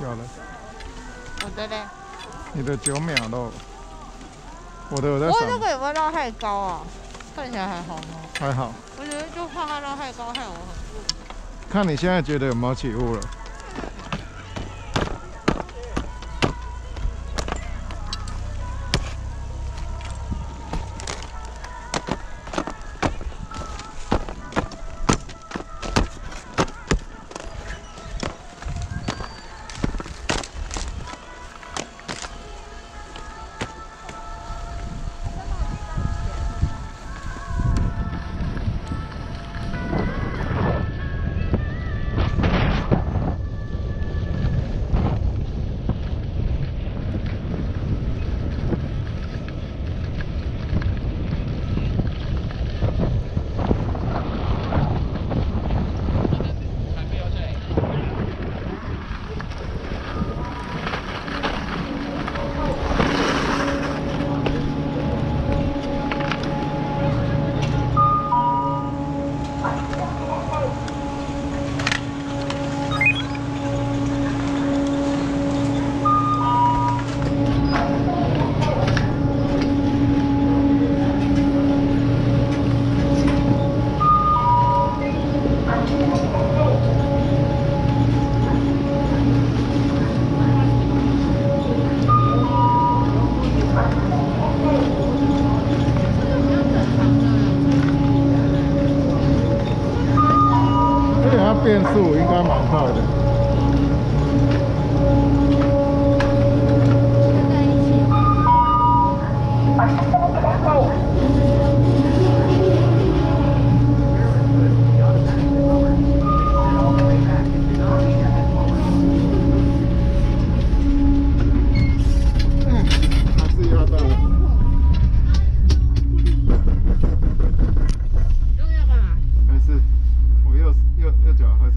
掉了。我的嘞，你的九秒喽，我的有在不过这，个有没有绕太高啊？看起来还好吗？还好。我觉得就怕它绕太高，害我很看你现在觉得有没有起雾了？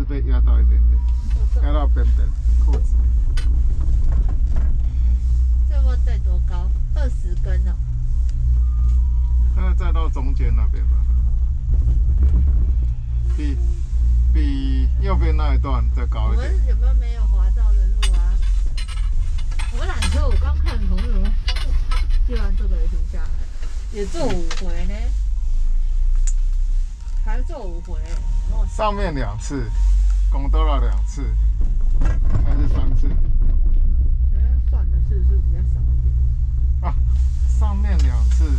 是被压到一点点，压到边边裤子。这波带多高？二十根哦。大概再到中间那边吧，比比右边那一段再高一点。们有没有没有滑道的路啊？我缆车我刚看同什么，居然这个也停下来，也做五回呢，还做五回，哦，上面两次，拱多了两次，还是三次嗯，算的次数比较少一点。啊？上面两次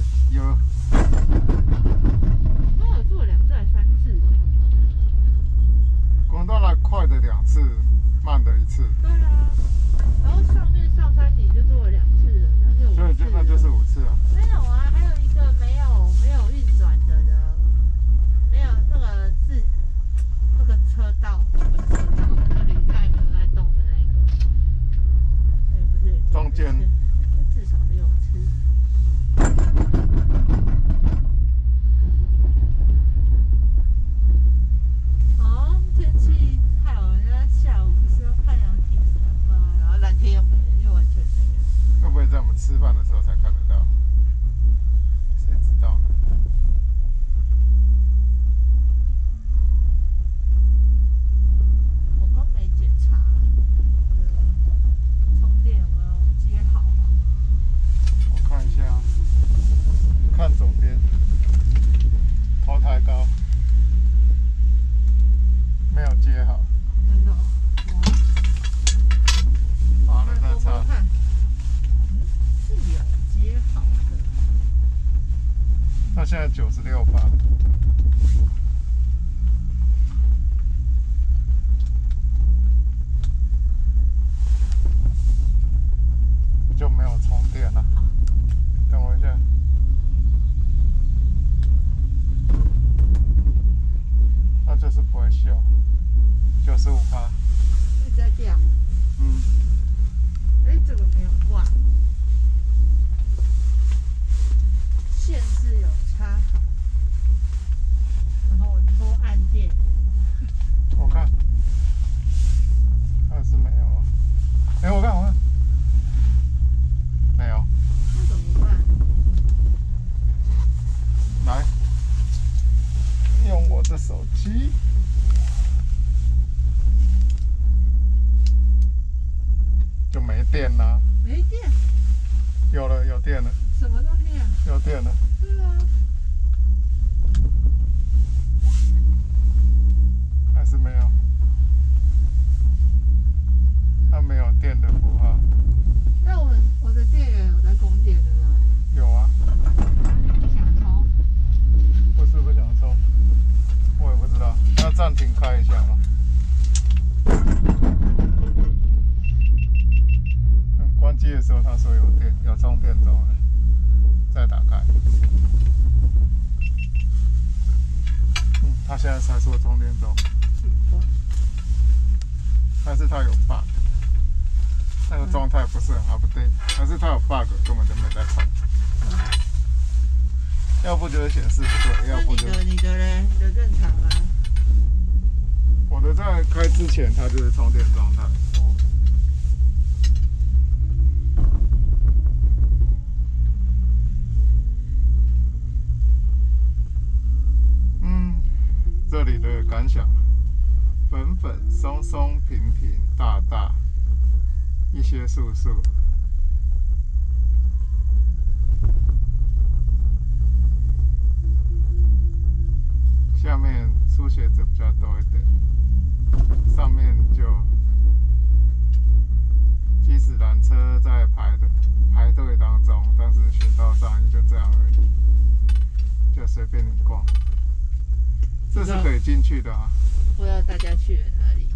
进去的啊，不知道大家去了哪里？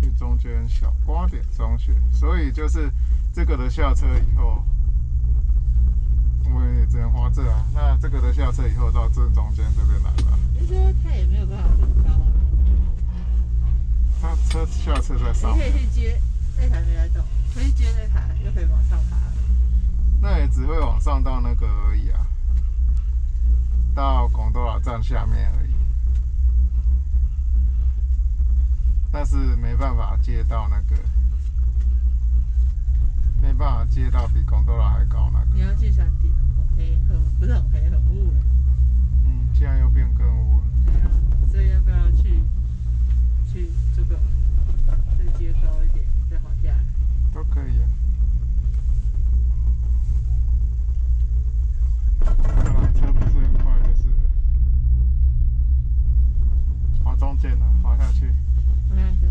去中间小瓜点中学，所以就是这个的下车以后，我们也只能花这啊。那这个的下车以后到正中间这边来吧，你说他也没有办法更高了，他车下车在上你可以，去接那台没来动，可以接那台，又可以往上爬。那也只会往上到那个而已啊，到广多拉站下面而已。但是没办法接到那个，没办法接到比广多拉还高那个。你要去山顶，很黑，很不是很黑，很雾哎。嗯，现在又变更雾了。对啊，所以要不要去去这个再接高一点，再滑下来？都可以啊。这缆车不是很快，就是滑中间了，滑下去，好像是。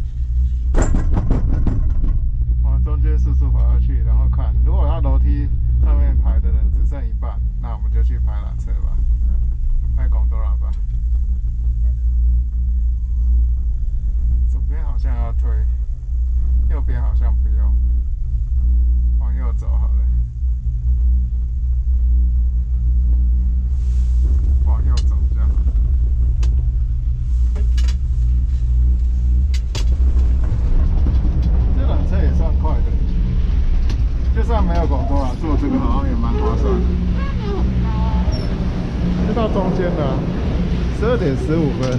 滑中间速速滑下去，然后看，如果它楼梯上面排的人只剩一半，那我们就去排缆车吧，排广多拉吧。左边好像要推，右边好像不用，往右走好了。往右走这样。这缆车也算快的，就算没有广东啊，坐这个好像也蛮划算的。就到中间了，十二点十五分。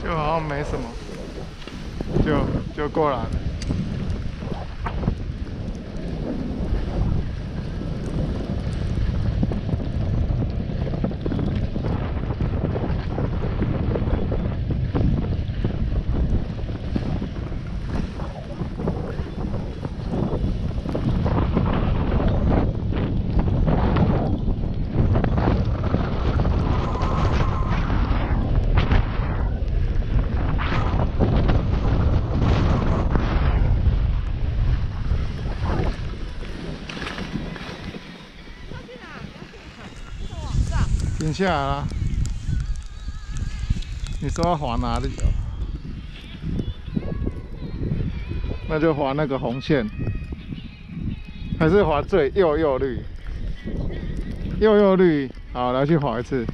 就好像没什么，就就过来了。下来啦。你说要滑哪里？那就滑那个红线，还是滑最右右绿？右右绿，好，来去滑一次。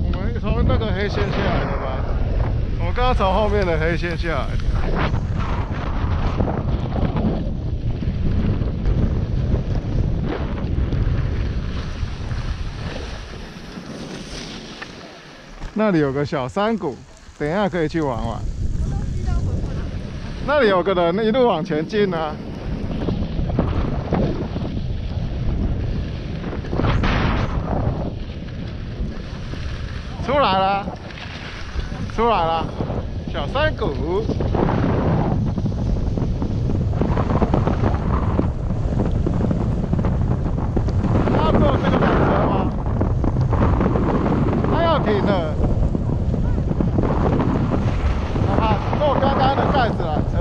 我们从那个黑线下来的吧？从后面的黑线下来。那里有个小山谷，等一下可以去玩玩。那里有个人一路往前进啊。出来了，出来了，小山谷。他不有这个缆车吗？他要停了。啊，坐刚刚的盖子缆车。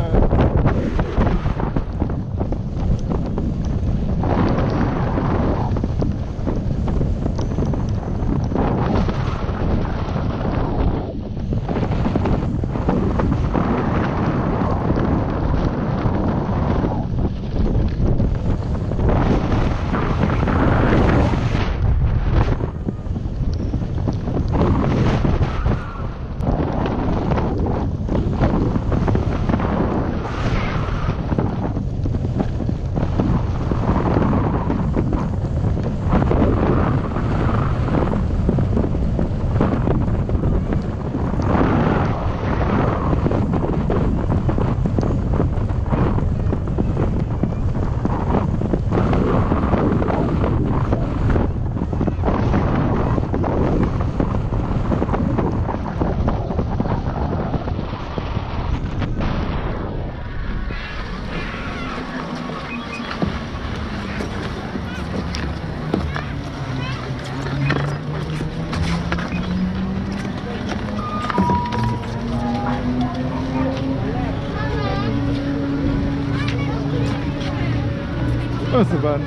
二十分，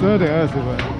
十二点二十分。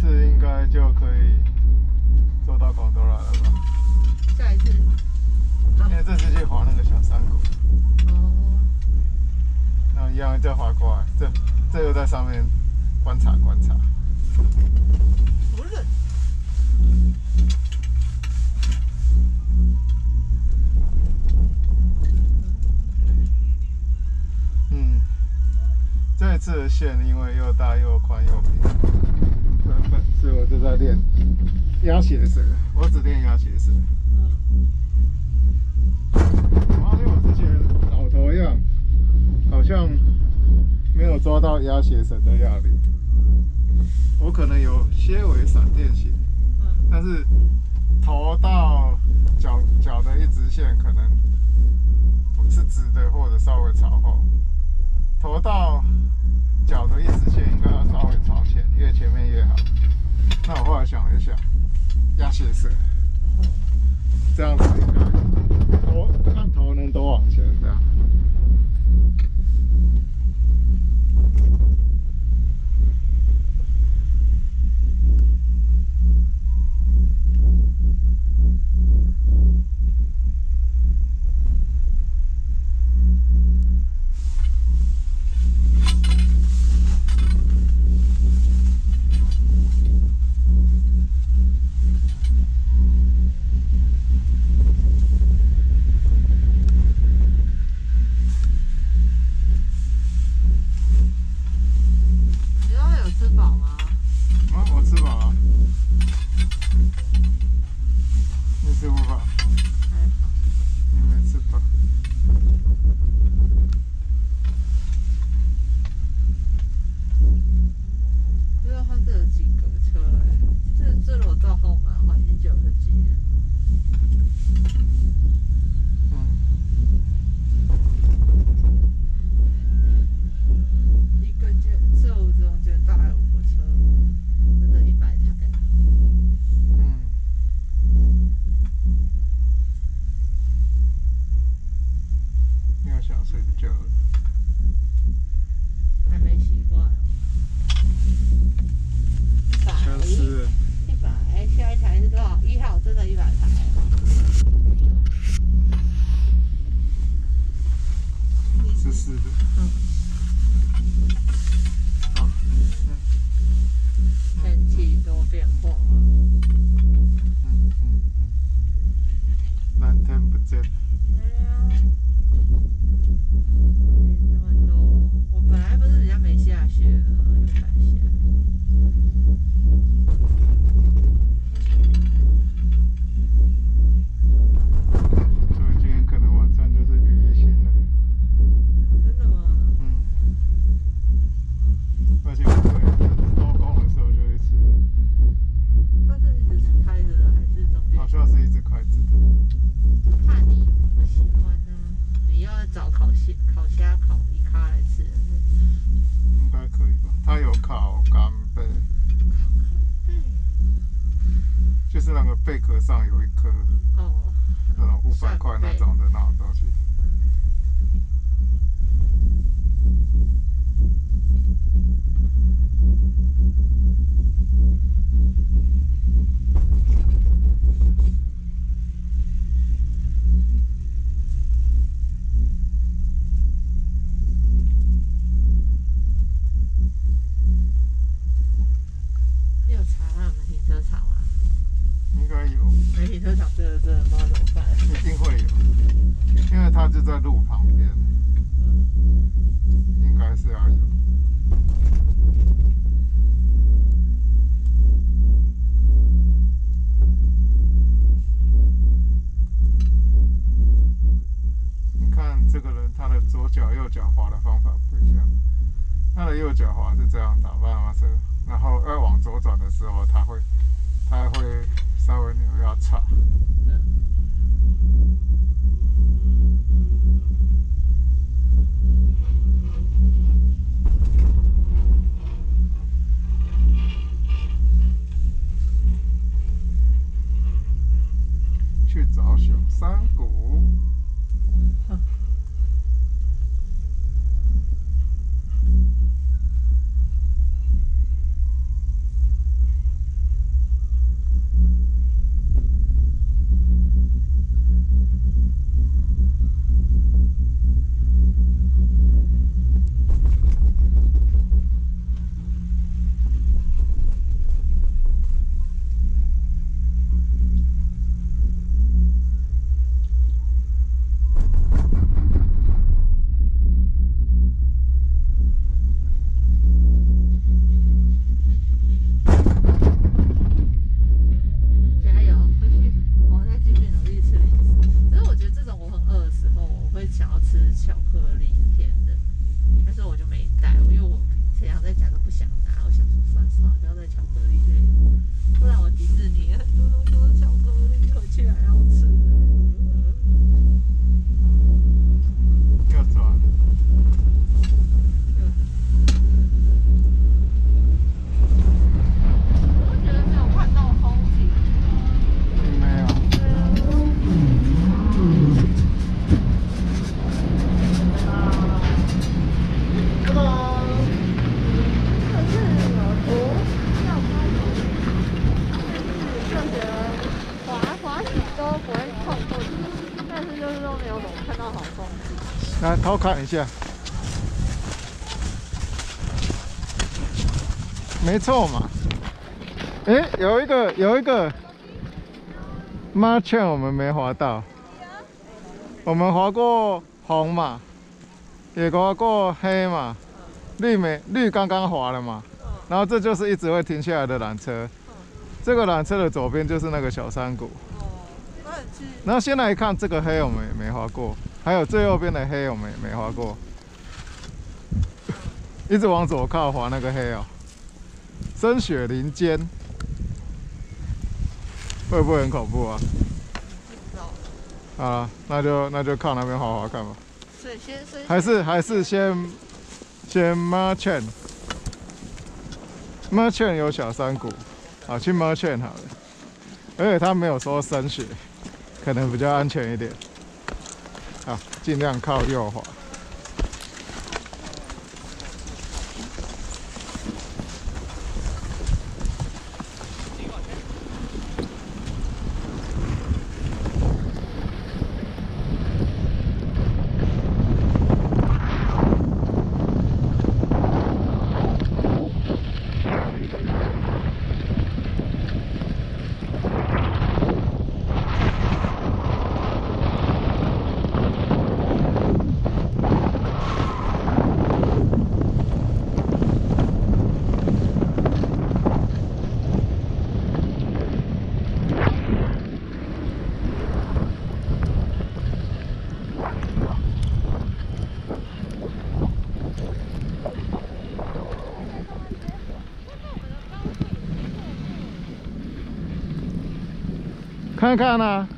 次应该就可以坐到广州来了吧？下一次？因为这次去划那个小山谷。哦。那一样再划过来，这这又在上面观察观察。不是。嗯。这次的线因为又大又宽又平。就在练压鞋舌，我只练压鞋舌。嗯，我发现我之前老头样，好像没有抓到压鞋绳的压力。我可能有些微闪电型，嗯，但是头到脚脚的一直线可能不是直的，或者稍微朝后。头到脚的一直线应该要稍微朝前，越前面越好。那我后来想了一下，鸭血色这样子应该头看头能多往前这样。左脚右脚滑的方法不一样。他的右脚滑是这样打半马车，然后要往左转的时候，他会，他会稍微扭要叉。去找小三下，没错嘛。诶，有一个有一个。c h 我们没滑到，我们滑过红嘛，也滑过黑嘛，绿没绿刚刚滑了嘛，然后这就是一直会停下来的缆车，这个缆车的左边就是那个小山谷。然后现在一看，这个黑我们也没滑过，还有最右边的黑我们也没滑过，一直往左靠滑那个黑哦，深雪林间，会不会很恐怖啊？不知道，好了，那就那就靠那边滑滑看吧，还是还是先先 Merchant。Merchant 有小山谷，好去 Merchant 好了，而且它没有说深雪，可能比较安全一点。尽量靠右滑。看看呢、啊。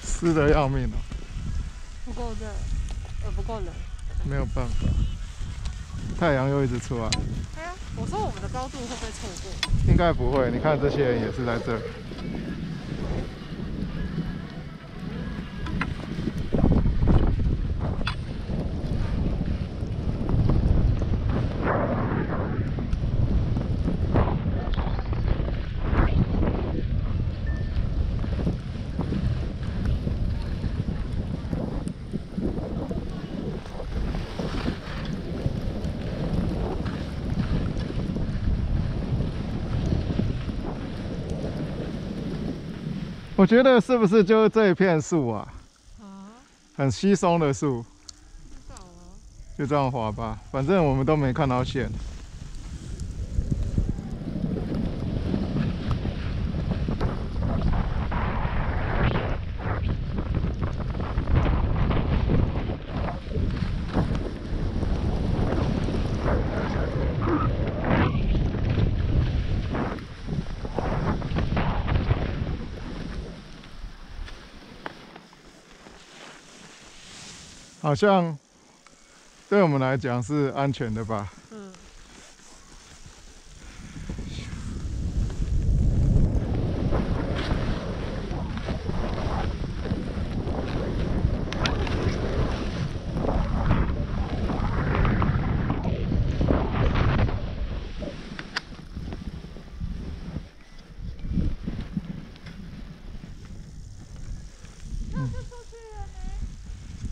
湿的要命了。够热，呃不够冷。没有办法，太阳又一直出来，哎呀，我说我们的高度会不会错过？应该不会。你看这些人也是在这儿。我觉得是不是就是这一片树啊，啊，很稀松的树。就这样滑吧。反正我们都没看到线。好像对我们来讲是安全的吧？嗯。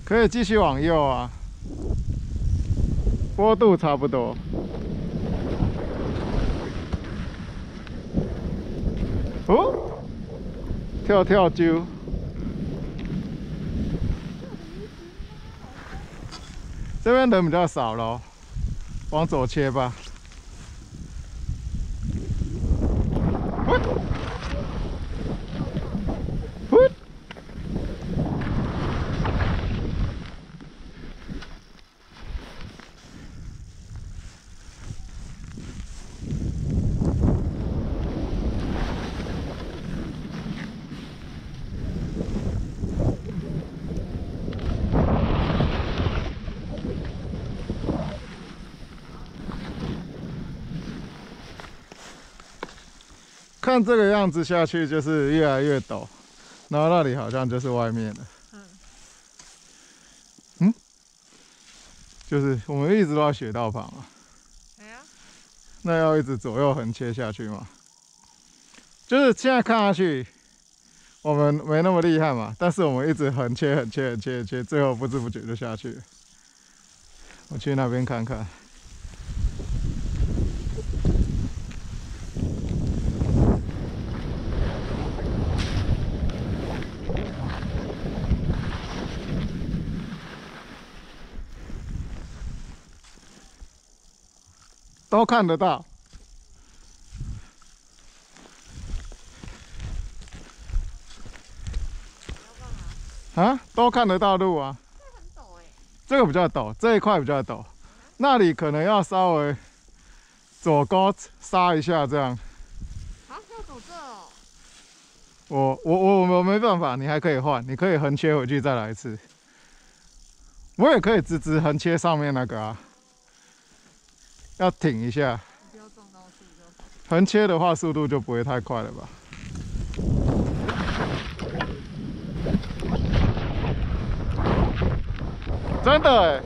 可继续往右啊。坡度差不多。哦，跳跳揪。这边人比较少了，往左切吧。看这个样子下去，就是越来越陡，然后那里好像就是外面了。嗯。嗯。就是我们一直都在雪道旁啊。哎呀。那要一直左右横切下去吗？就是现在看下去，我们没那么厉害嘛，但是我们一直横切、横切、横切、切，最后不知不觉就下去了。我去那边看看。都看得到，啊，都看得到路啊。这个比较陡，这一块比较陡，那里可能要稍微左高刹一下这样。啊，要走这哦。我我我我没办法，你还可以换，你可以横切回去再来一次。我也可以直直横切上面那个啊。要挺一下，横切的话速度就不会太快了吧？真的哎，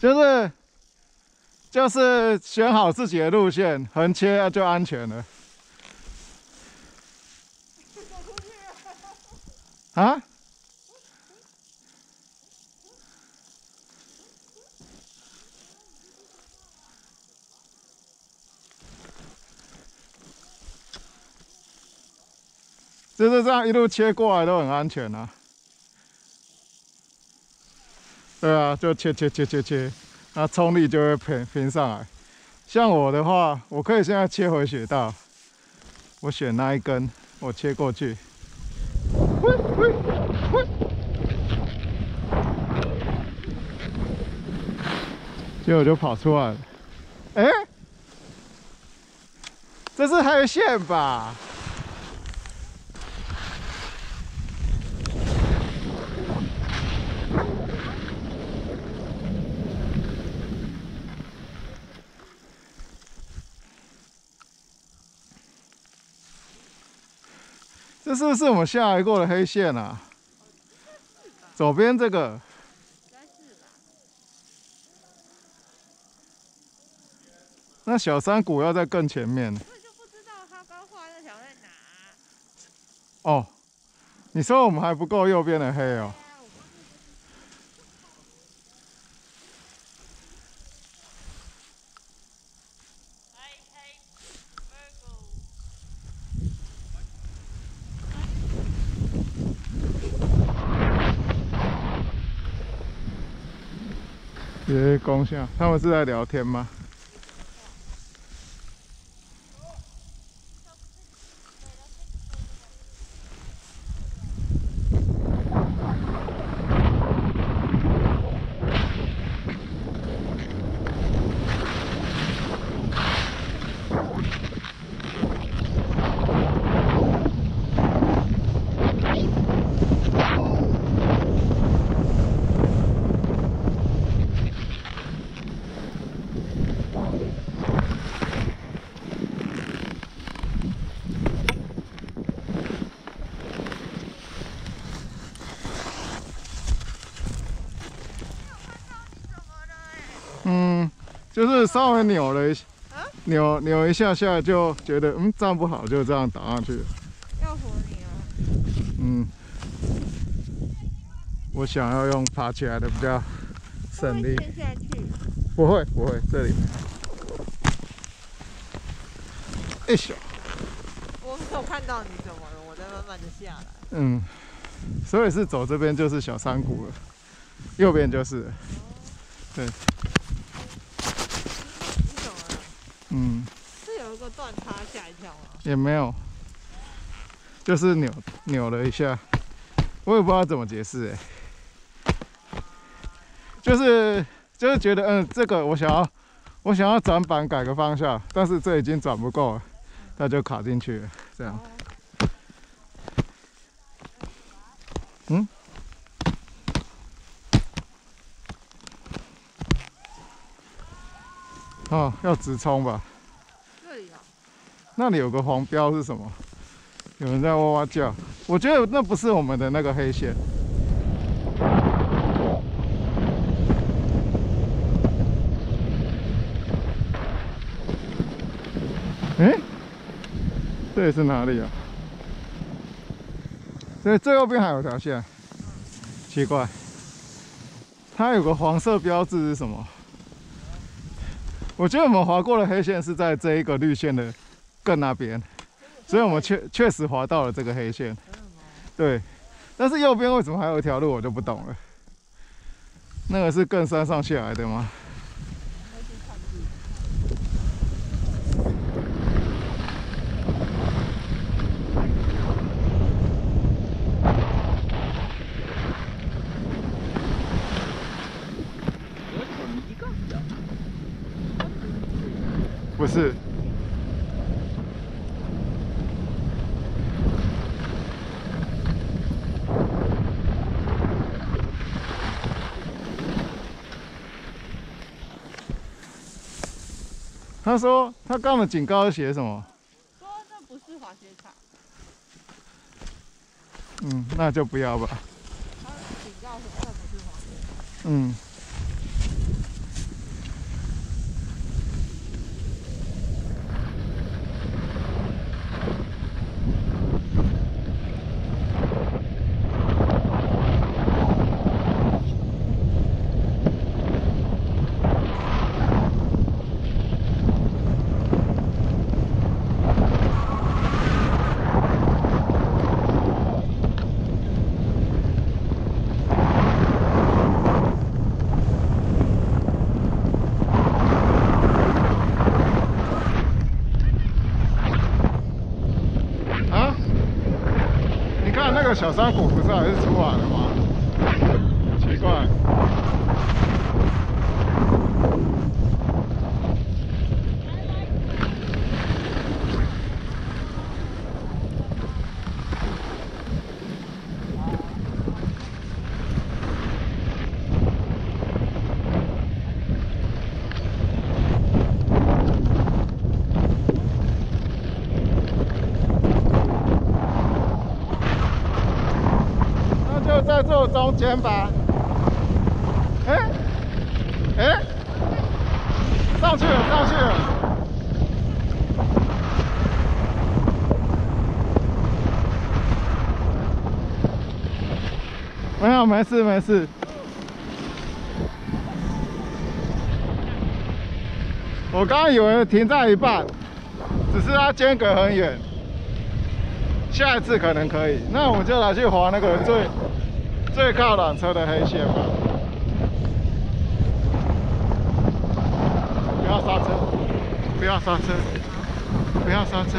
就是就是选好自己的路线，横切就安全了。啊？就是这样一路切过来都很安全啊。对啊，就切切切切切，那冲力就会平平上来。像我的话，我可以现在切回雪道，我选那一根，我切过去，结果就跑出来了。哎，这是黑线吧？这是不是我们下来过的黑线啊？左边这个。那小山谷要在更前面。就不知道他刚画那条在哪。哦，你说我们还不够右边的黑哦。些公象，他们是在聊天吗？就是稍微扭了一下，扭扭一下下就觉得嗯站不好，就这样打上去。要扶你啊。嗯。我想要用爬起来的比较省力。陷下去。不会不会，这里。哎咻，我没有看到你怎么了，我在慢慢的下来。嗯，所以是走这边就是小山谷了，右边就是了。对，你怎么了？嗯，是有一个断差吓一跳吗？也没有，就是扭扭了一下，我也不知道怎么解释哎，就是就是觉得嗯，这个我想要我想要转板改个方向，但是这已经转不够了，它就卡进去了，这样。嗯？哦，要直冲吧？那里有个黄标是什么？有人在哇哇叫，我觉得那不是我们的那个黑线。哎，这里是哪里啊？对，最右边还有条线，奇怪，它有个黄色标志是什么？我觉得我们划过的黑线是在这一个绿线的更那边，所以我们确确实滑到了这个黑线。对，但是右边为什么还有一条路，我就不懂了。那个是更山上下来的吗？不是。他说他刚的警告写什么？说这不是滑雪场，嗯，那就不要吧。他警告说这不是滑雪场。嗯。看那个小山谷不是还是出来了吗？奇怪。那就在这中间吧。哎、哎、上去了，上去了。没有，没事，没事。我刚刚以为停在一半，只是它间隔很远。下一次可能可以，那我们就来去划那个最最靠缆车的黑线吧。不要刹车，不要刹车，不要刹车。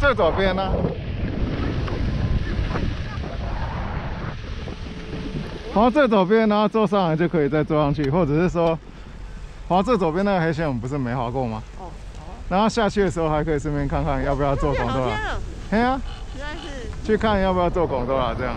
最左边呢、滑最左边，然后坐上来就可以再坐上去，或者是说，滑最左边那个黑线我们不是没滑过吗？哦，好啊。然后下去的时候还可以顺便看看要不要做拱多拉。好天啊，嘿呀、实在是去看要不要做广州啊这样。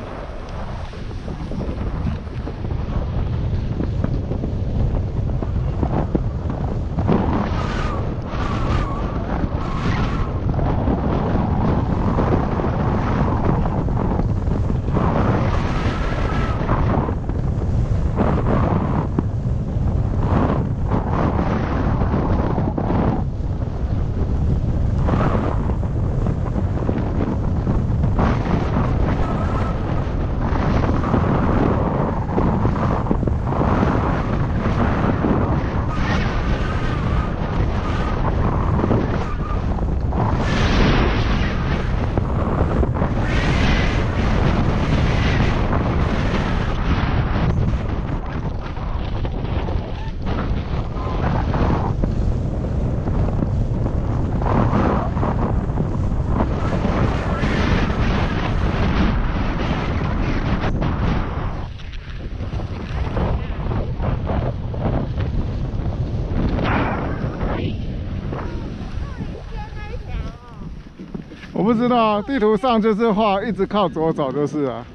我不知道，地图上就是画一直靠左走就是了，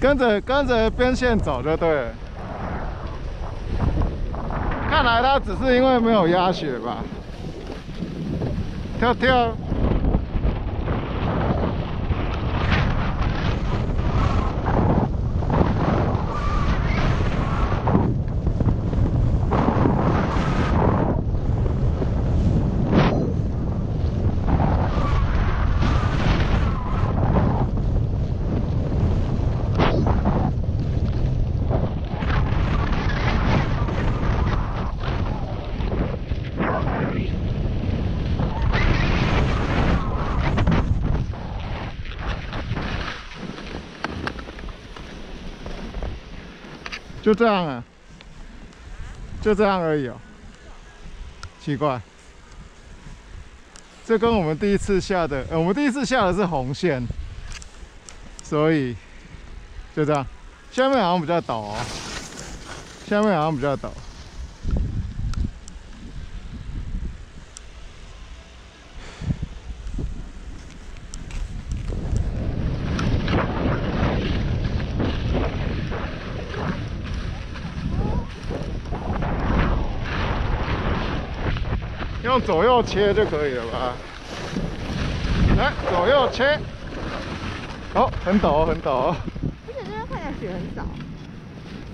跟着跟着边线走就对了。看来他只是因为没有压血吧。跳跳。就这样啊，就这样而已哦。奇怪，这跟我们第一次下的，呃，我们第一次下的是红线，所以就这样。下面好像比较陡哦，下面好像比较陡。用左右切就可以了吧？来，左右切。哦，很陡，很陡。而且这边看起来雪很少。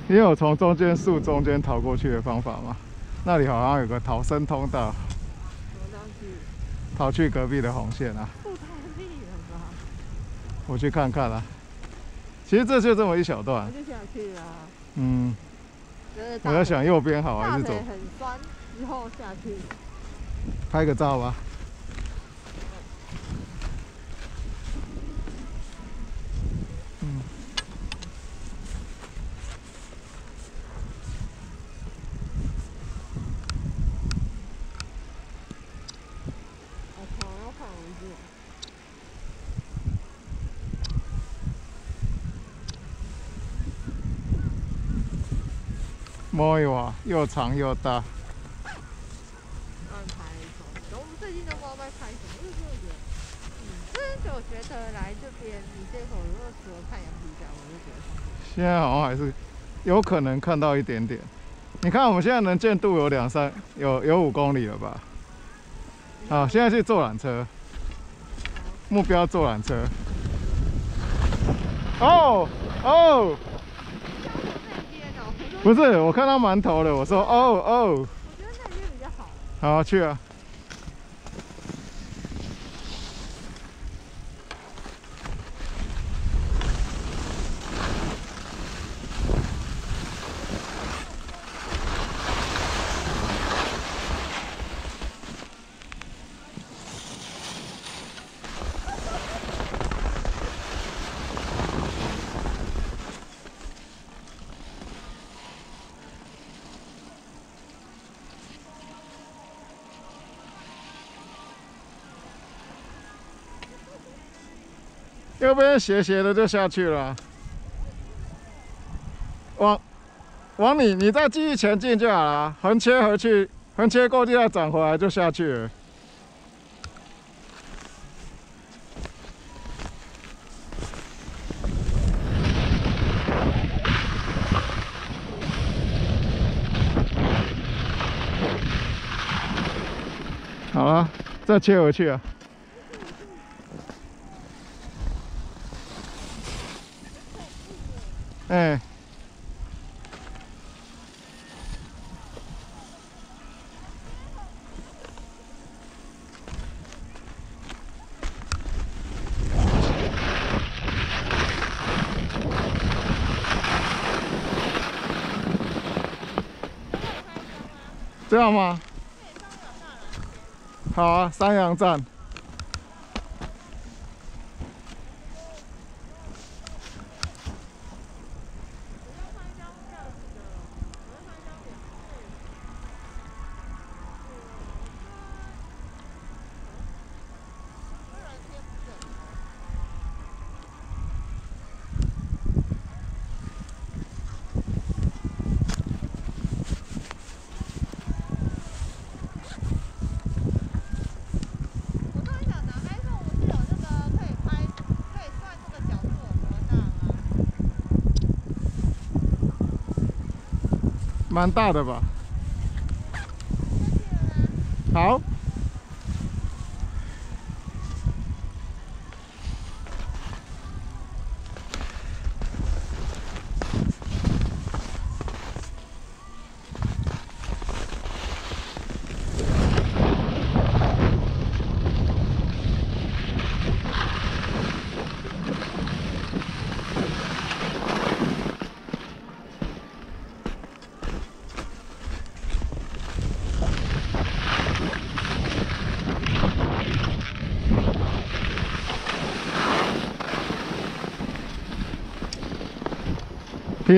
你有从中间树中间逃过去的方法吗？那里好像有个逃生通道，怎么上去？逃去隔壁的红线啊。不太厉了吧？我去看看啦。其实这就这么一小段我，就想去了。嗯，我在想右边好还是左？很酸，之后下去。拍个照吧。嗯，我头要看文字。摸一把，又长又大。乱拍一通。我们最近都不知道在拍什么，就是觉得，嗯，但是我觉得来这边，你这口如果除了看羊皮夹，我就觉得现在好像还是有可能看到一点点。你看我们现在能见度有两三，有有五公里了吧？好，现在去坐缆车，目标坐缆车。哦哦，不是，我看到馒头了，我说哦哦，我觉得那边比较好。好去啊。右边斜斜的就下去了。往往你你再继续前进就好了，横切回去，横切过去再转回来就下去。好了，再切回去啊。哎，这样吗？好啊，三阳站。我突然想到，还是我们是有那个可以拍，可以算这个角度有多大吗？蛮大的吧？好。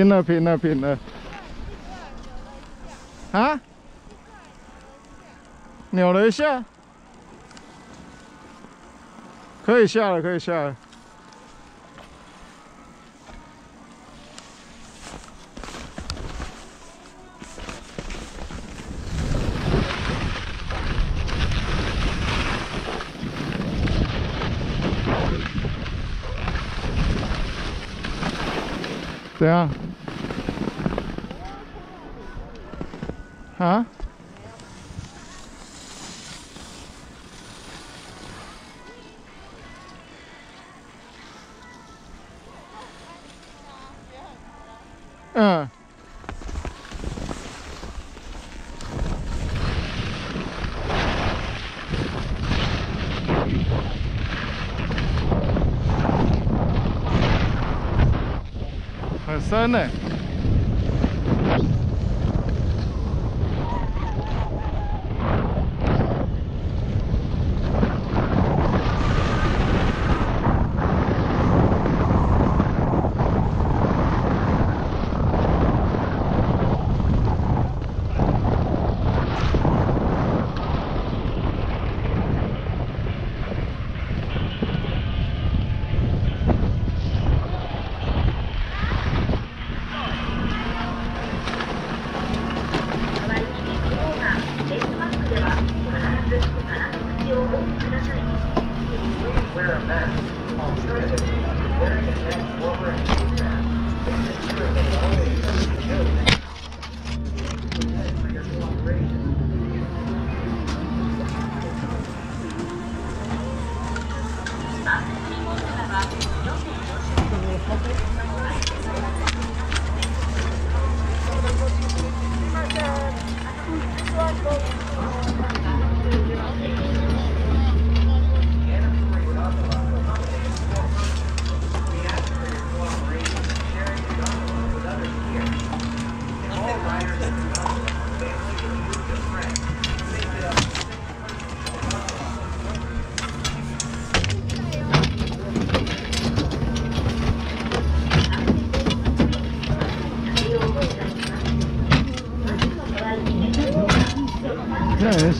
拼了，拼了，拼了！啊？扭了一下，可以下了，可以下了。怎样？啊？嗯。很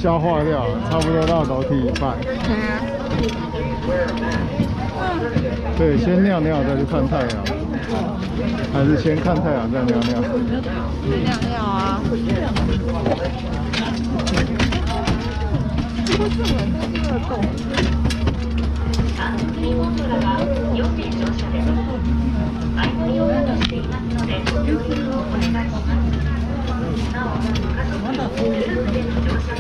消化掉，差不多到楼梯一半。对，先尿尿再去看太阳，还是先看太阳再尿尿？先尿尿啊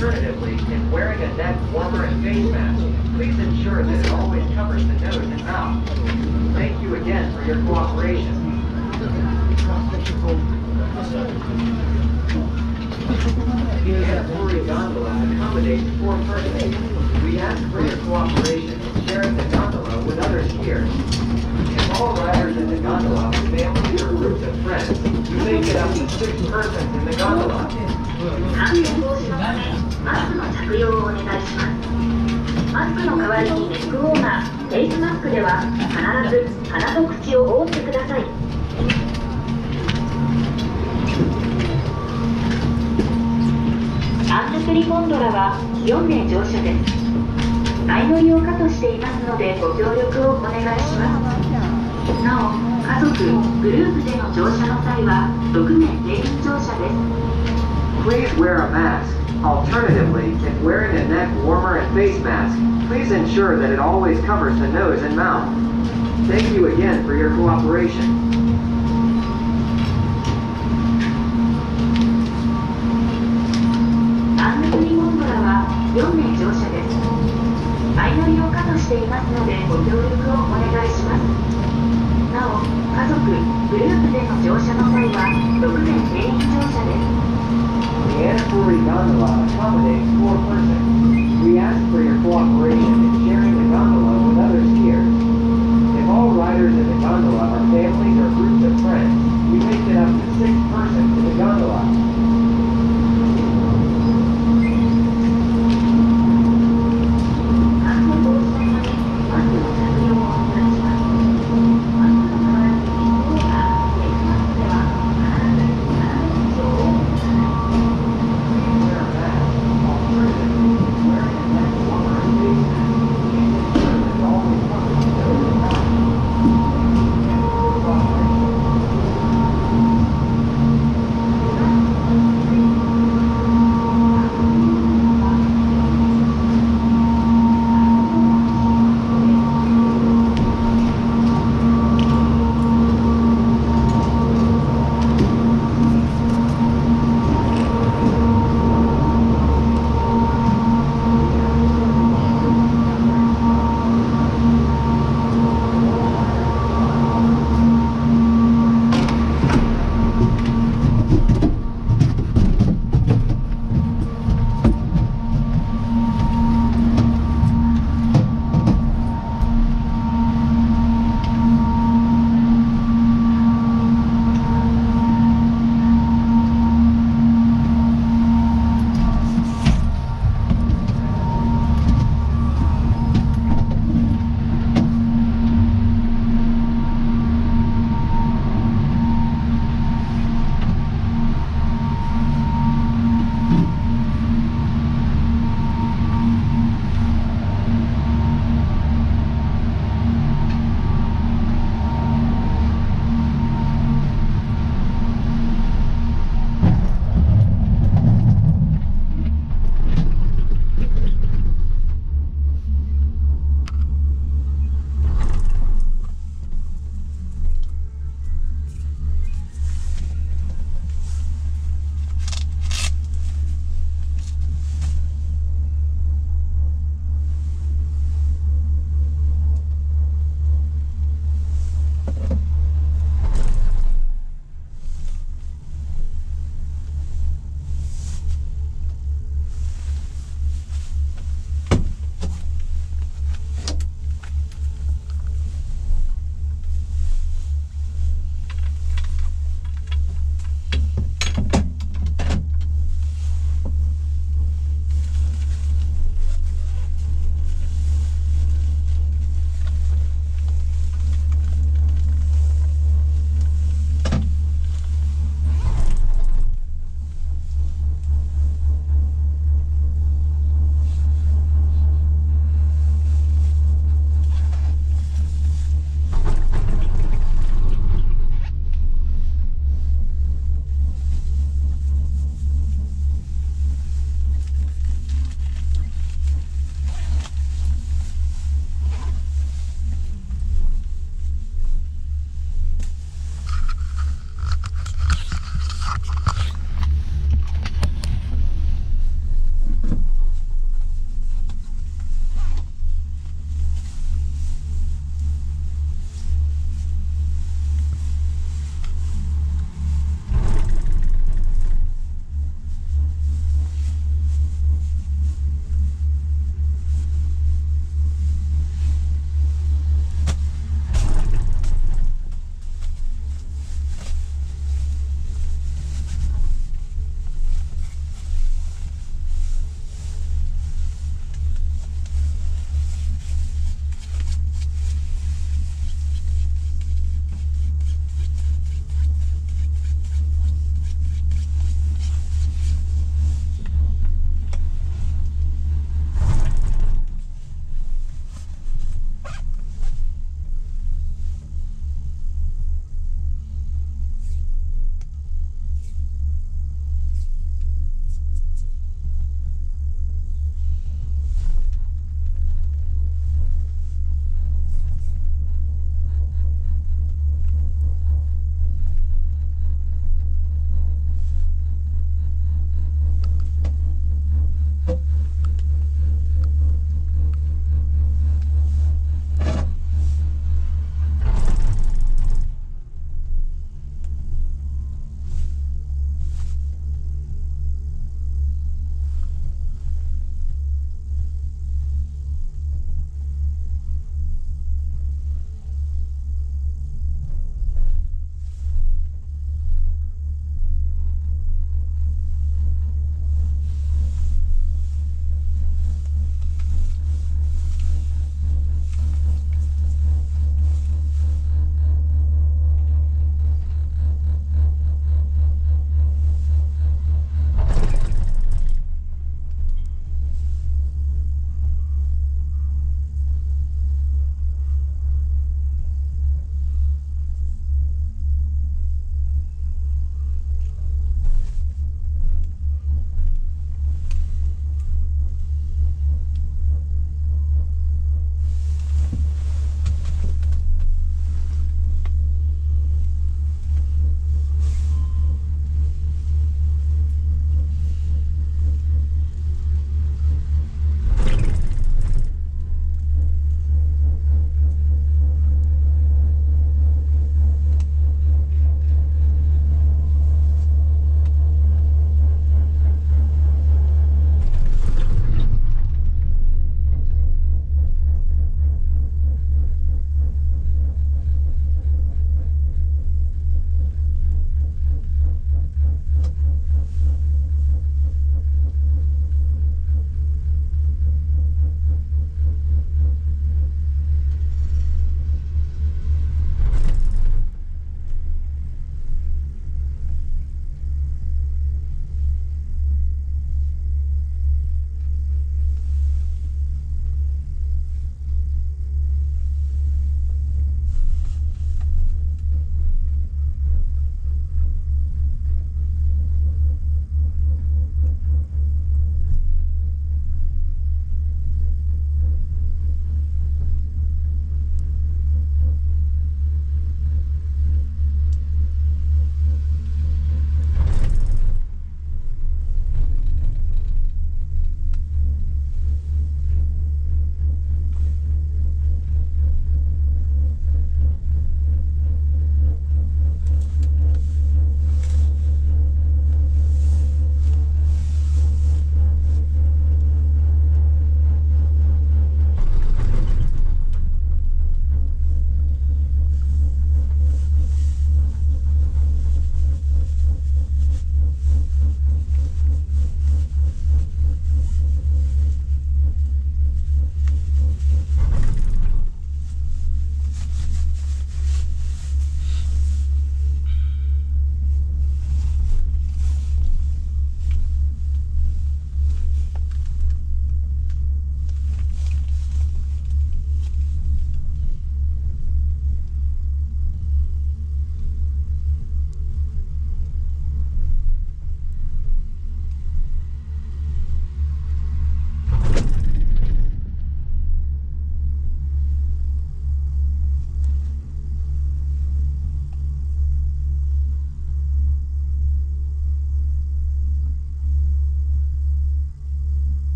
Alternatively, if wearing a neck warmer and face mask, please ensure that it always covers the nose and mouth. Thank you again for your cooperation. The Anatory gondola accommodates four persons. We ask for your cooperation in sharing the gondola with others here. If all riders in the gondola families or groups of friends, you may get up to six persons in the gondola. 感染防止のためマスクの着用をお願いします。マスクの代わりにネックウォーマーフェイスマスクでは必ず鼻と口を覆ってください。アンプリゴンドラは4名乗車です。相乗りを可としていますのでご協力をお願いします。なお家族グループでの乗車の際は6名全員乗車です。Please wear a mask. Alternatively, if wearing a neck warmer and face mask, please ensure that it always covers the nose and mouth. Thank you again for your cooperation. アン